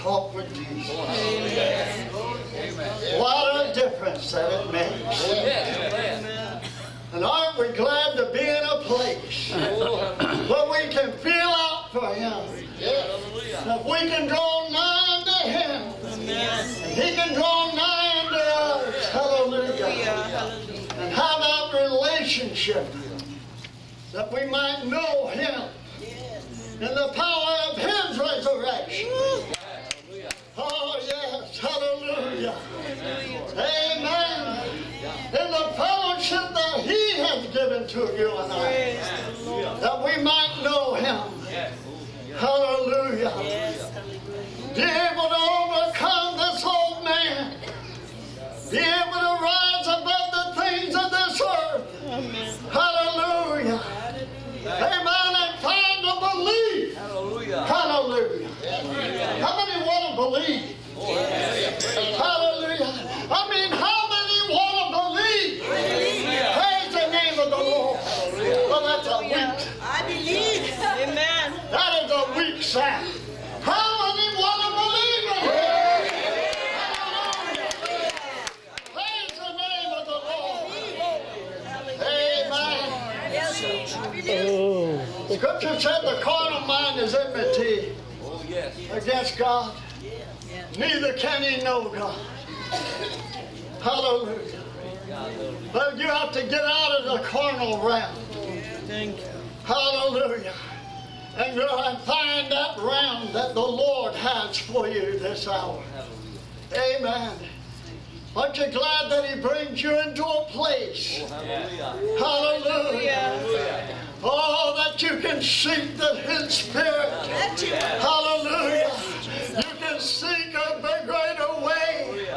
talk with Jesus. What a difference that it makes. And aren't we glad to be in a place where we can feel out for Him? If we can draw nigh to Him, and He can draw nigh to us. Hallelujah. And have that relationship that we might know Him in the power of His resurrection. Given to you and I, that we might know Him. Hallelujah. Be able to overcome this old man. Be able to rise above the things of this earth. Hallelujah. Amen. And find a belief. Hallelujah. How many want to believe? Hallelujah. I mean, how many want to believe? Praise the name of the Lord. Well, that's a weak, I believe. Amen. that is a weak sound. How many want to believe it? Hallelujah. Praise the name of the Lord. Amen. Yes, I believe. Scripture said the carnal mind is enmity against God. Neither can he know God. Hallelujah. But you have to get out of the carnal realm. Hallelujah. And go and find that realm that the Lord has for you this hour. Amen. Aren't you glad that He brings you into a place? Oh, hallelujah. You can seek the His Spirit. Hallelujah. You can seek a big greater way.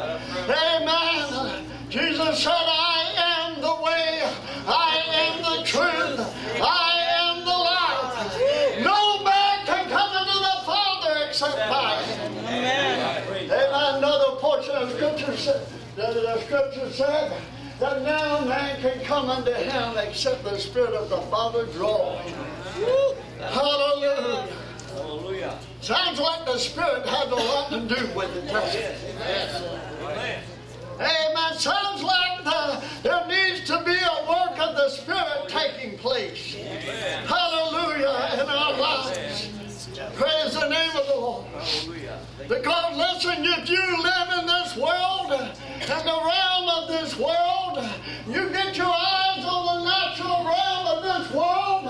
Amen. Jesus said, I am the way, I am the truth, I am the life. No man can come into the Father except by Him. Amen. Another portion of Scripture said, the Scripture said that no man can come unto Him except the Spirit of the Father draw him. Hallelujah. Sounds like the Spirit has a lot to do with it, it? Amen. Sounds like the, there needs to be a work of the Spirit taking place. Hallelujah in our lives. Praise the name of the Lord. Because listen, if you live in this world and the realm of this world, you get your eyes on the natural realm of this world.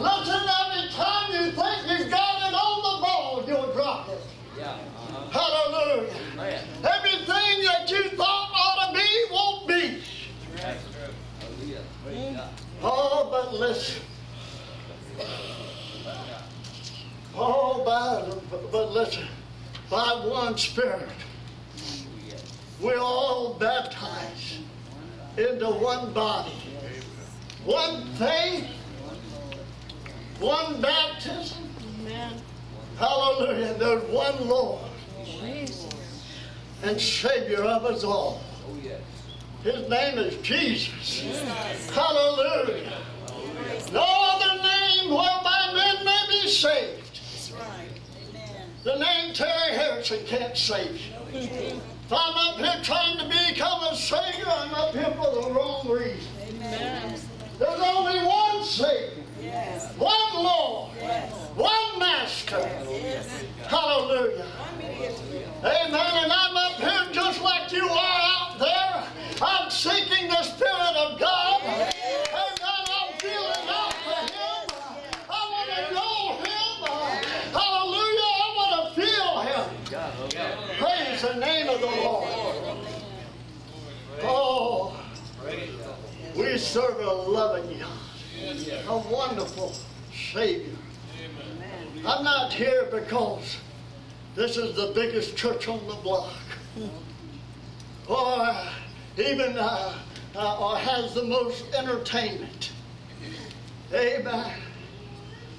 Listen, every time you think you've got it on the ball, you'll drop it. Hallelujah. Everything that you thought ought to be won't be. Oh, but listen. Oh, but, but listen. By one Spirit, we're all baptized into one body, one faith, one baptism. Hallelujah. There's one Lord and Savior of us all. His name is Jesus. Hallelujah. No other name whereby men may be saved. The name Terry Harrison can't save you. If I'm up here trying to become a Savior, I'm up here for the wrong reason. There's only one Savior, one Lord, one Master. Hallelujah. Amen. And I'm up here just like you are out there. I'm seeking the Spirit of God. Amen. I'm feeling out for Him. I want to know Him. Hallelujah. I want to feel Him. Praise the name of the Lord. Oh, we serve a loving God, a wonderful Savior. I'm not here because this is the biggest church on the block, or even uh, uh, or has the most entertainment. Amen.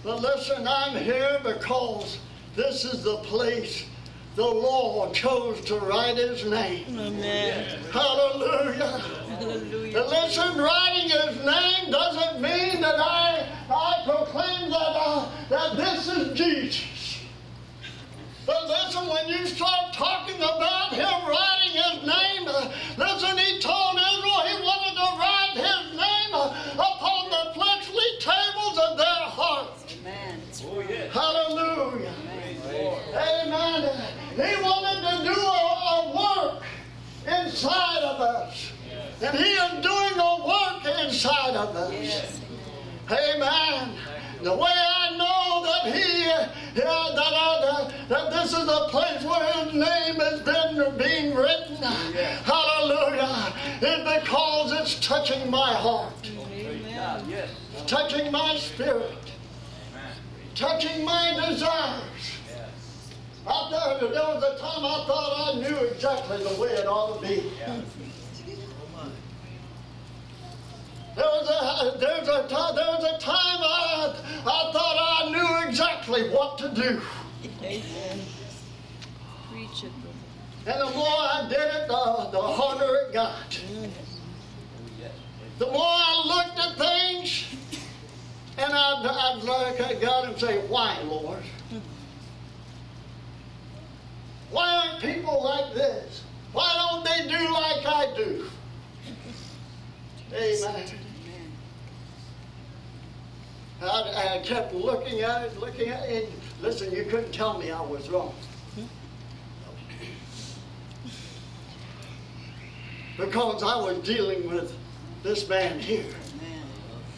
But listen, I'm here because this is the place the Lord chose to write His name. Amen. Hallelujah. Hallelujah. And listen, writing his name doesn't mean that I, I proclaim that, uh, that this is Jesus. But listen, when you start talking about him writing his name, uh, listen, he told Israel he wanted to write his name uh, upon the fleshly tables of their hearts. Amen. Hallelujah. Amen. He wanted to do a, a work inside of us. And he is doing a work inside of us. Yes. Amen. The way I know that he, yeah, that, I, that, that this is a place where his name has been being written, hallelujah, is because it's touching my heart, Amen. touching my spirit, touching my desires. I thought there was a time I thought I knew exactly the way it ought to be. There was a there's a time there was a time I I thought I knew exactly what to do. And the more I did it, the, the harder it got. The more I looked at things, and I'd, I'd look at God and say, Why, Lord? Why aren't people like this? Why don't they do like I do? Amen. I, I kept looking at it, looking at it, and listen, you couldn't tell me I was wrong. Because I was dealing with this man here.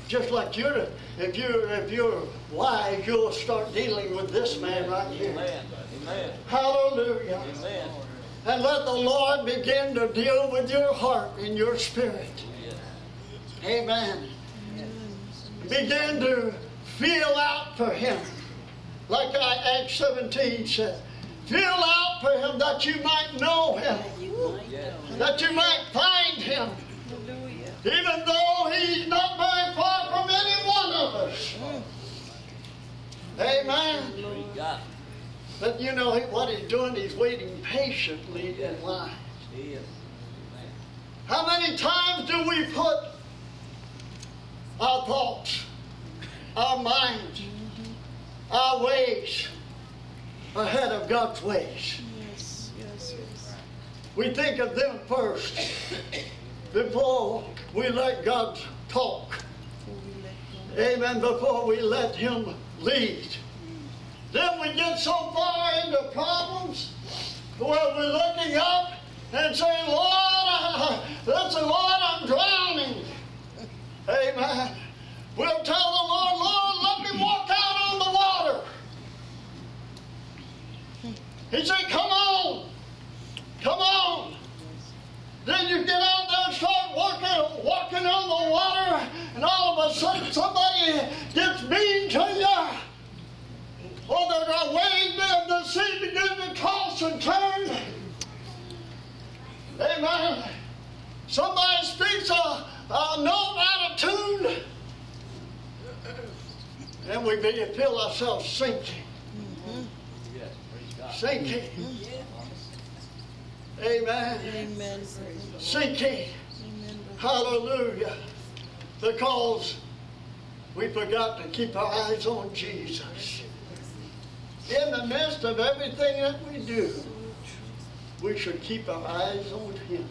Just like you're, if you're, if you're wise, you'll start dealing with this man right here. Amen. Hallelujah. Amen. And let the Lord begin to deal with your heart and your spirit. Amen. Begin to feel out for him. Like I, Acts 17 said. Feel out for him that you might know him. That you might find him. Hallelujah. Even though he's not very far from any one of us. Mm. Amen. Praise God. But you know what he's doing? He's waiting patiently in line. Yes. How many times do we put our thoughts, our minds, our ways ahead of God's ways? Yes, yes, yes. We think of them first before we let God talk. Before we let go. Amen. Before we let Him lead. Then we get so far into problems where we're looking up and saying, Lord, I, listen, Lord, I'm drowning. Amen. We'll tell the Lord, Lord, let me walk out on the water. He said, Come on. Come on. Then you get out there and start walking, walking on the water, and all of a sudden somebody gets mean to you. Oh, or the, the wave, the, the sea begins to toss and turn. Amen. Somebody speaks a, a note out of tune. And we begin to feel ourselves sinking, Yes. Praise God. sinking. Amen. Amen. Sinking. Amen. Hallelujah. Because we forgot to keep our eyes on Jesus. In the midst of everything that we do, we should keep our eyes on Him.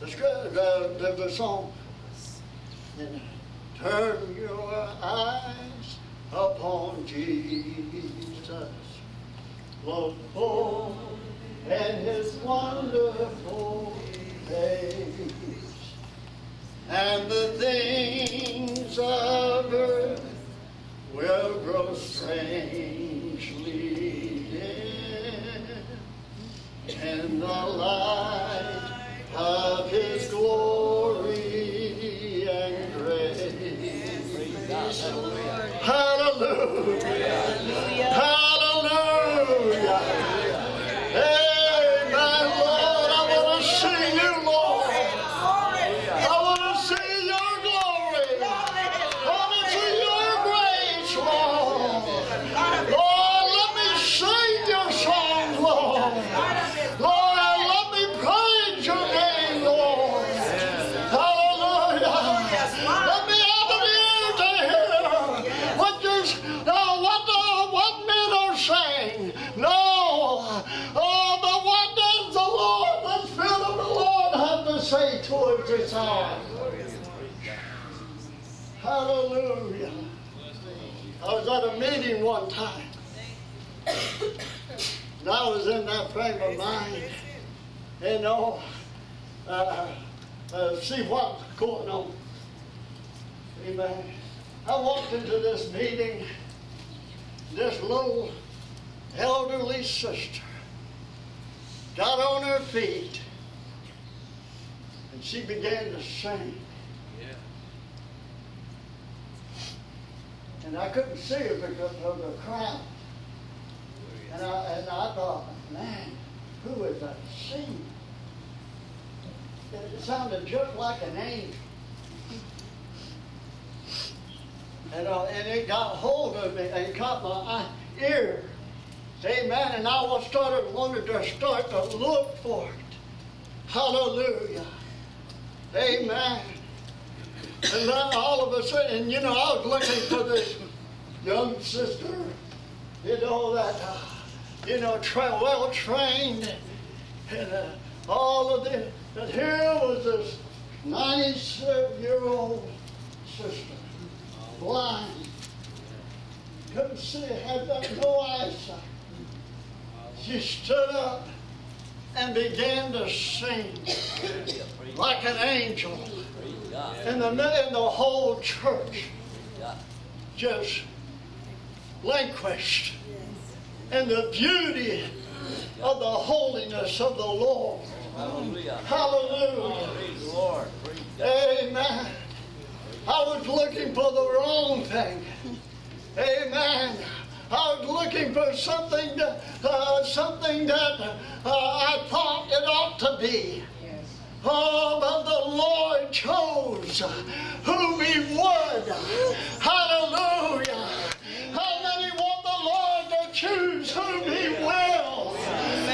The, scrip- uh, the, the, song. Turn your eyes upon Jesus. Look and His wonderful face. And the things of earth will grow strangely dim in the light of His glory Hallelujah. I was at a meeting one time. And I was in that frame of mind. You know, uh, uh, see what's going on. Amen. I walked into this meeting. This little elderly sister got on her feet and she began to sing. And I couldn't see her because of the crowd. And I, and I thought, man, who is that singing? It sounded just like an angel. And, uh, and it got hold of me and caught my eye, ear. Amen. And I was started wanted to start to look for it. Hallelujah. Amen. And then all of a sudden, you know, I was looking for this young sister, you know, that, uh, you know, tra- well trained, and uh, all of this. But here was this 97 year old sister, blind, couldn't see, had no eyesight. She stood up and began to sing like an angel. And the, and the whole church just languished. And the beauty of the holiness of the Lord. Hallelujah. Hallelujah. Praise Lord. Praise Amen. I was looking for the wrong thing. Amen. I was looking for something that, uh, something that uh, I thought it ought to be. Oh, but the Lord chose who He would. Hallelujah. How many want the Lord to choose whom He will?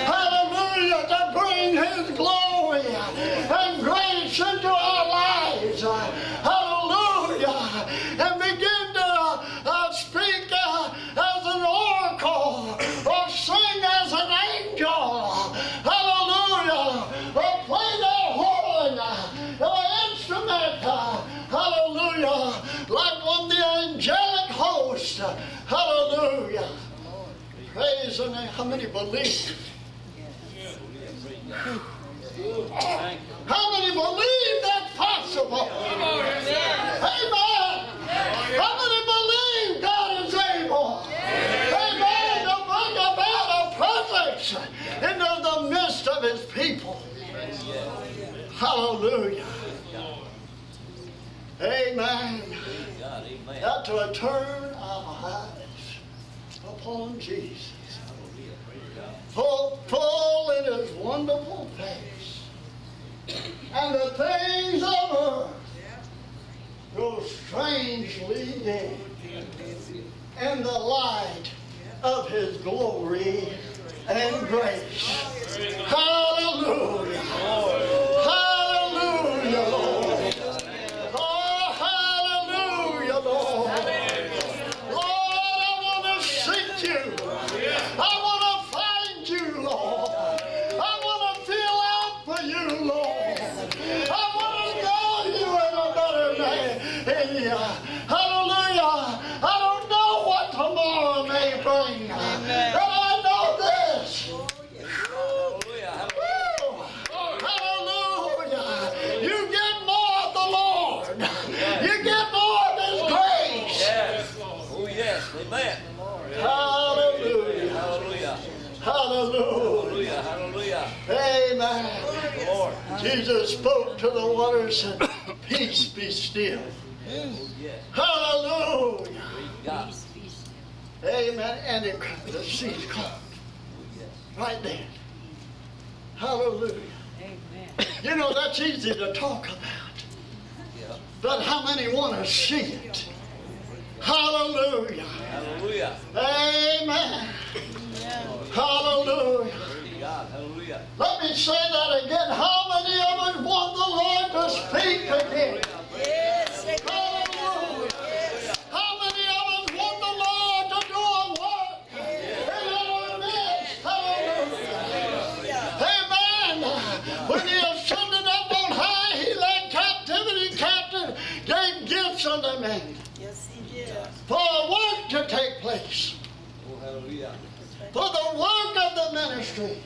Hallelujah. To bring His glory and grace into our lives. Hallelujah. And begin to uh, speak uh, as an oracle or sing as an angel. Hallelujah. Or play the horn or instrument. Hallelujah. Like on the angelic host. Hallelujah. The. How many believe? How many believe that's possible? Amen. How many believe God is able? Amen. To bring about a presence into the midst of his people. Hallelujah. Amen. Got to turn our eyes upon Jesus. Full, full in his wonderful face. And the things of earth go strangely dim in the light of his glory and grace. Hallelujah. Hallelujah, Jesus spoke to the waters and said, Peace be still. Oh. Hallelujah. Praise Amen. And it, the seas calmed yes. right there. Hallelujah. Amen. You know, that's easy to talk about. But how many want to see it? Hallelujah. Hallelujah. Amen. Hallelujah. Hallelujah. Let me say that Yes. he did. for a work to take place, Oh, hallelujah. for the work of the ministry.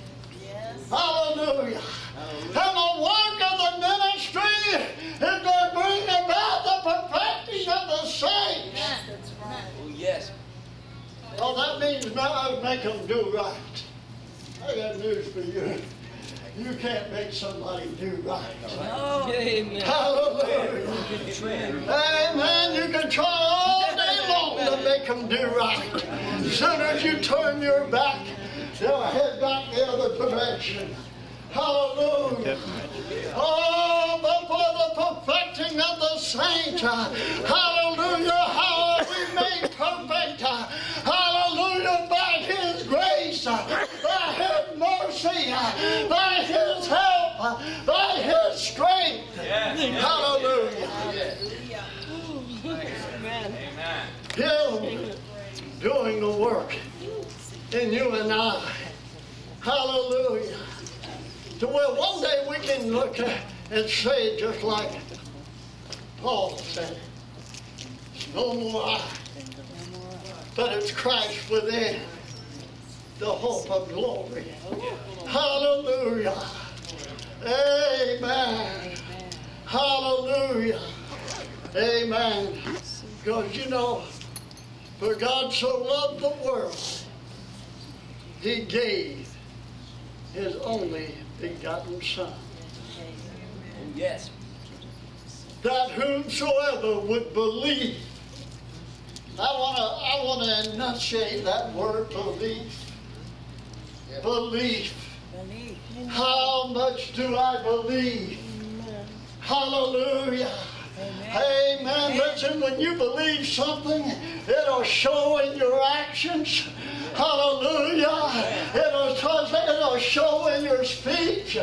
Yes. Hallelujah. Hallelujah. And the work of the ministry is to bring about the perfecting of the saints. That's right. Oh, yes. Oh, that means now I make them do right. I got news for you. You can't make somebody do right. Oh, amen. Hallelujah. Amen. Amen. You can try all day long to make them do right. As soon as you turn your back, they'll head back the other direction. Hallelujah. Oh, but for the perfecting of the saints, hallelujah, how are we made perfect? Hallelujah, by His grace, by His mercy, by His help, uh, by His strength. Hallelujah. Amen. Him doing the work in you and I. Hallelujah. To where one day we can look at and say, just like Paul said, no more I, but it's Christ within, the hope of glory. Hallelujah. Amen. Hallelujah. Amen. Because you know, for God so loved the world, he gave his only begotten Son, yes. that whomsoever would believe. I want to I want to enunciate that word belief. Belief. Believe. How much do I believe? Amen. Hallelujah. Amen. Amen. Listen, when you believe something, it'll show in your actions. Hallelujah. It'll, it'll show in your speech.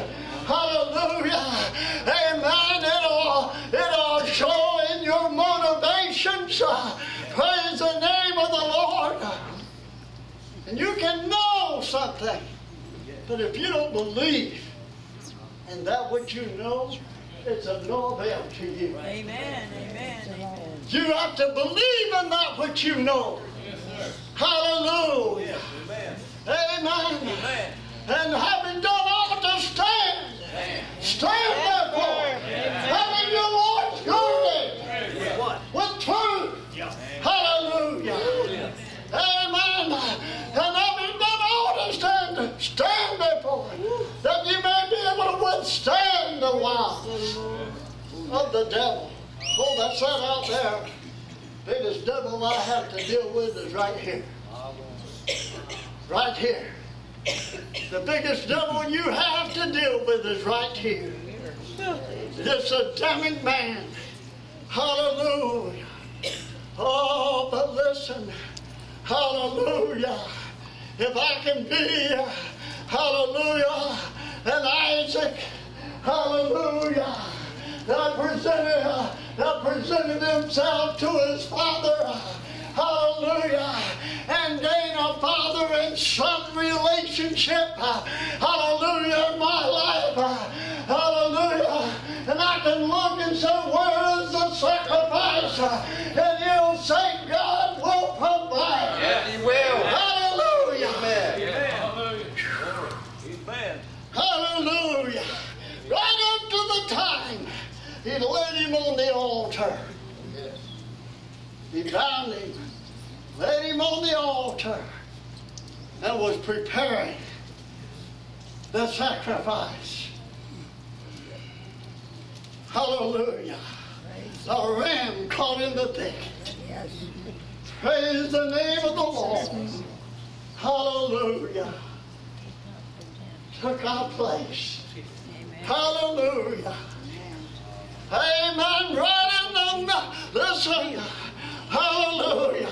Hallelujah. Amen. It'll, it'll show in your motivations. Praise the name of the Lord. And you can know something. But if you don't believe in that which you know, it's of no avail to you. Amen. Amen. Amen. You have to believe in that which you know. Hallelujah. Amen. Amen. Amen. And having done all to stand, stand therefore, having your loins girded What? with truth. Hallelujah. Amen. And having done all to stand, stand therefore, that you may be able to withstand the wiles of the devil. Oh, that's that out there. Biggest devil I have to deal with is right here. Right here. The biggest devil you have to deal with is right here. This Adamic man. Hallelujah. Oh, but listen. Hallelujah. If I can be, hallelujah, and Isaac, hallelujah, that presented, uh, that presented himself to his father, hallelujah, and gain a father and son relationship, uh, hallelujah, my life, the altar. He bound him, laid him on the altar, and was preparing the sacrifice. Hallelujah. The ram caught in the thicket. Praise the name of the Lord. Hallelujah. Took our place. Hallelujah. Amen. Right in the listen. Hallelujah.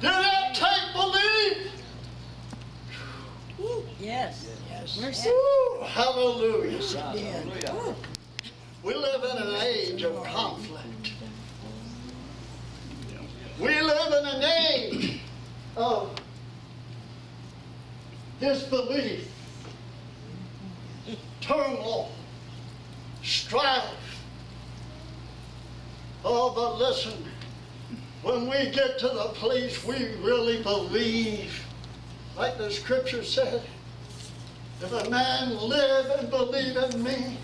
Did that take belief? Yes. Yes. Woo, hallelujah. Hallelujah. We live in an age of conflict. We live in an age of disbelief, turmoil, strife. Oh, but listen, when we get to the place we really believe, like the scripture said, if a man live and believe in me,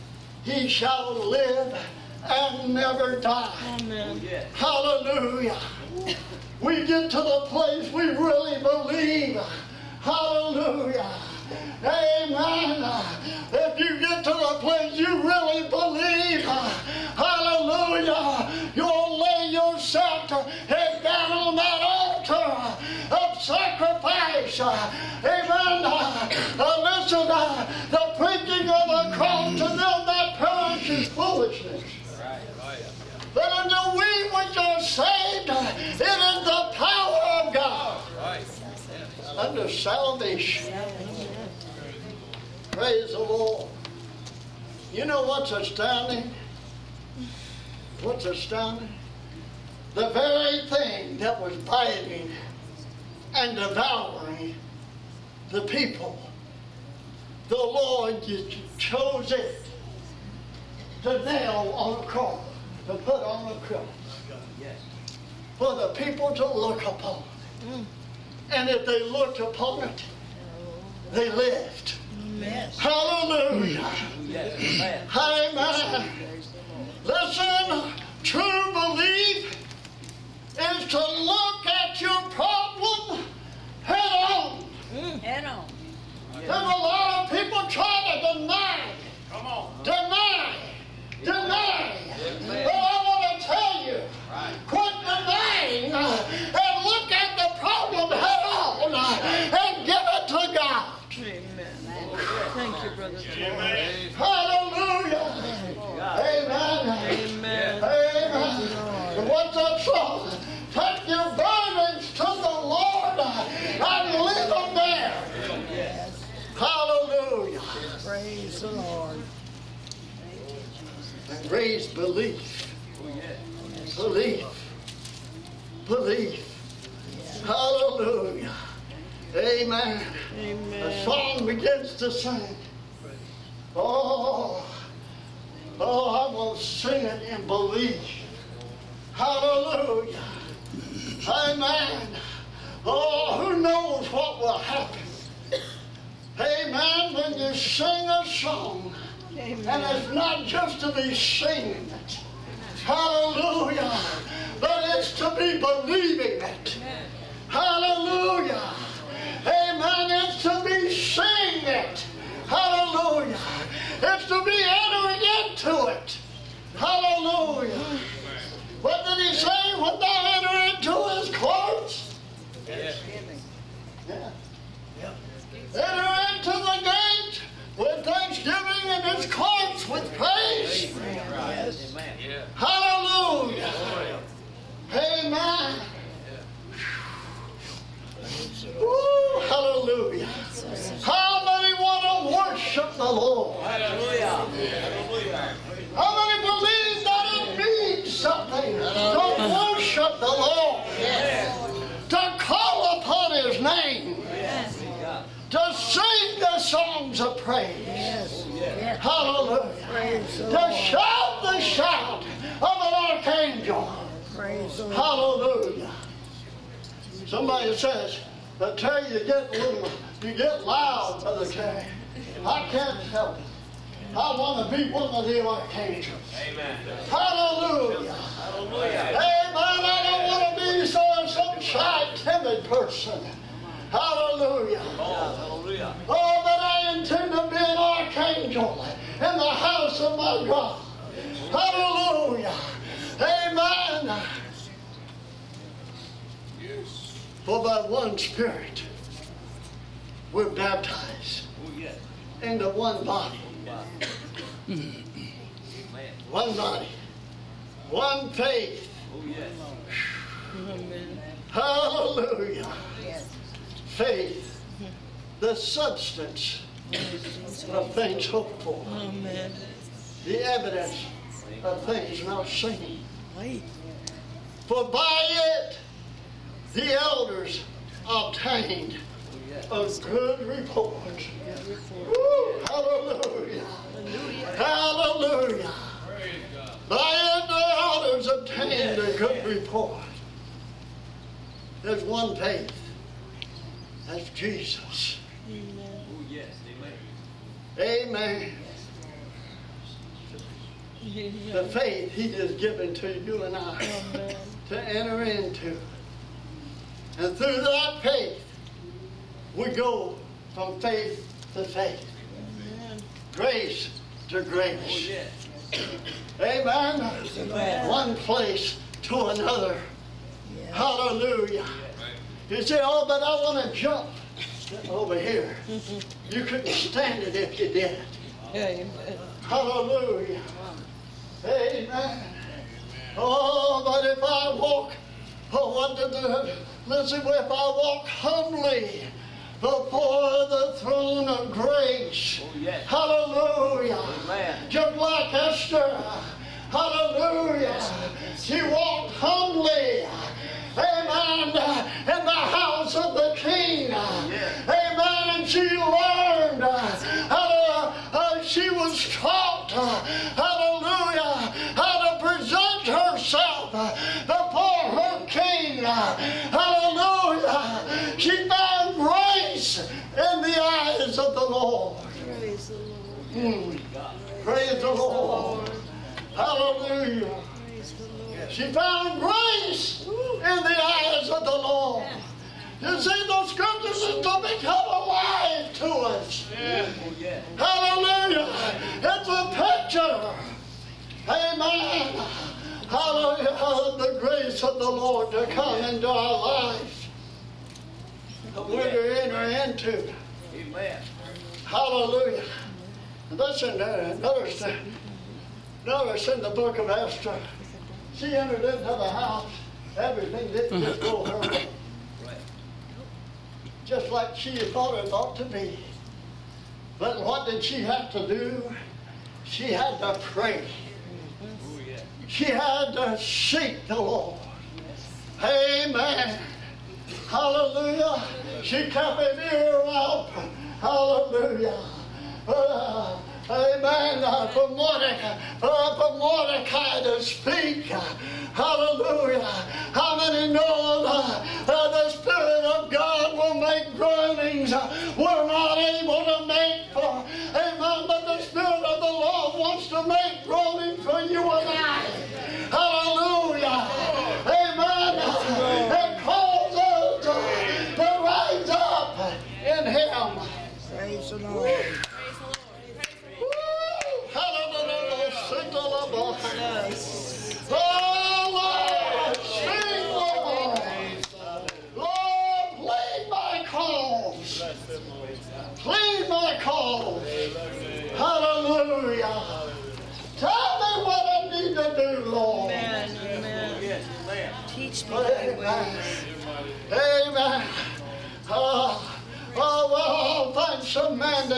he shall live and never die. Amen. Oh, hallelujah. We get to the place we really believe. Hallelujah. Amen. If you get to the place you really believe, hallelujah, sacrifice. Amen. Listen, the preaching of the cross to them that perish is foolishness. But unto we which are saved, it is the power of God unto salvation. Praise the Lord. You know what's astounding? What's astounding? The very thing that was biting and devouring the people, the Lord just chose it to nail on a cross, to put on a cross for the people to look upon. And if they looked upon it, they lived. Yes. Hallelujah. Yes. Amen. Amen. Listen, There's a lot of people try to deny. Come on. Deny. Deny. But I want to tell you, quit denying uh, and look at the problem head on uh, and give it to God. Amen. Thank you, Brother Tom. Hallelujah. Amen. Amen. Amen. What's that song? Take your burdens to the Lord and leave them there. Hallelujah. Praise the Lord. And raise belief. Belief. Belief. Hallelujah. Amen. The Amen. song begins to sing. Oh, oh, I will sing it in belief. Hallelujah. Amen. Oh, who knows what will happen? Amen. When you sing a song, Amen. and it's not just to be singing it. Hallelujah. But it's to be believing it. Hallelujah. Amen. It's to be singing it. Hallelujah. It's to be entering into it. Hallelujah. What did he say when thou enter into his courts? Yes. Yeah. Enter into the gate with thanksgiving and his courts with praise. Yes. Amen. Hallelujah. Amen. Ooh, hallelujah. How many want to worship the Lord? Hallelujah. Hallelujah. How many believe that it means something to worship the Lord? To call upon his name? To sing the songs of praise? Yes. Yes. Hallelujah. Praise the To Lord. shout the shout of an archangel? Praise. Hallelujah. Somebody says, I tell you, you get a little, you get loud, Brother Terry. I can't help it. I want to be one of the archangels. Amen. Hallelujah. Hallelujah. Amen. I don't want to be some, some shy, timid person. Hallelujah. Oh, hallelujah. Oh, but to be an archangel in the house of my God. Hallelujah. Amen. Yes. For by one Spirit we're baptized Oh, yes. into one body. Wow. One body. One faith. Oh, yes. Hallelujah. Yes. Faith. The substance of things hoped for. Amen. Oh, the evidence of things not seen. For by it the elders obtained Oh, a good report. Woo, hallelujah. Hallelujah. By it the elders obtained a good report. There's one faith. That's Jesus. Mm. Oh, yes. Amen. Amen. The faith He has given to you and I Amen. to enter into. And through that faith, we go from faith to faith, Amen. grace to Oh, grace. yes. Amen. Amen. One place to another. Yes. Hallelujah. You say, oh, but I want to jump over here. You couldn't stand it if you did. Amen. Hallelujah. Amen. Oh, but if I walk, oh, what did the, listen, if I walk humbly before the throne of grace. Oh, yes. Hallelujah. Amen. Just like Esther. Hallelujah. She walked humbly. Amen. In the house of the king. Amen. And she learned how to, uh, she was taught, hallelujah, how to present herself before her king. Hallelujah. She found grace in the eyes of the Lord. Praise the Lord. Mm. Praise the Lord. Hallelujah. The Lord. She found grace in the eyes of the Lord. You see, the scriptures is to become alive to us. Hallelujah. It's a picture. Amen. Hallelujah. The grace of the Lord to come into our lives. We're to enter into. Amen. Hallelujah. Listen, uh, notice, uh, notice in the book of Esther, she entered into the house, everything didn't just go her way, Right. just like she thought it ought to be. But what did she have to do? She had to pray. She had to seek the Lord. Amen. Hallelujah. She kept an ear up. Hallelujah. Uh, amen. Uh, for, Mordecai, uh, for Mordecai to speak. Hallelujah. How many know uh, uh, the Spirit of God will make groanings uh, we're not able to make for? Amen. But the Spirit of the Lord wants to make groaning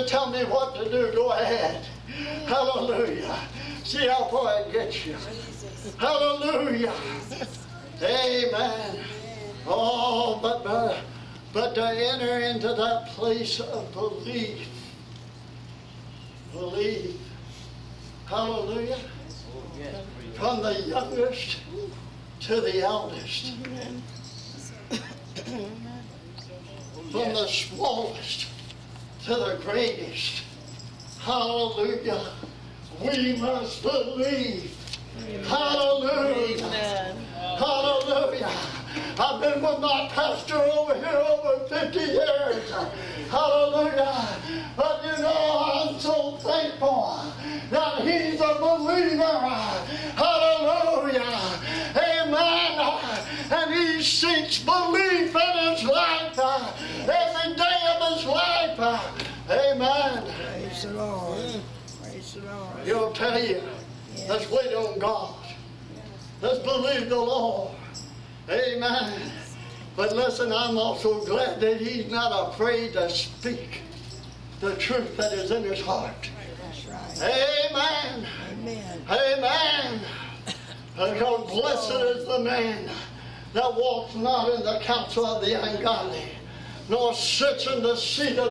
tell me what to do. Go ahead. Hallelujah. See how far it gets you. Hallelujah. Amen. Oh, but, but, but to enter into that place of belief. Believe. Hallelujah. From the youngest to the eldest. From the smallest to the greatest. Hallelujah. We must believe. Hallelujah. Amen. Hallelujah. I've been with my pastor over here over 50 years. Hallelujah. But you know, I'm so thankful that he's a believer. Hallelujah. Amen. And he seeks belief in his life uh, every day of his life. Uh, Amen. Praise the Lord. Praise the Lord. He'll tell you, let's wait on God. Let's believe the Lord. Amen. But listen, I'm also glad that he's not afraid to speak the truth that is in his heart. That's right. Amen. Amen. Amen. Because blessed is the man that walks not in the counsel of the ungodly, nor sits in the seat of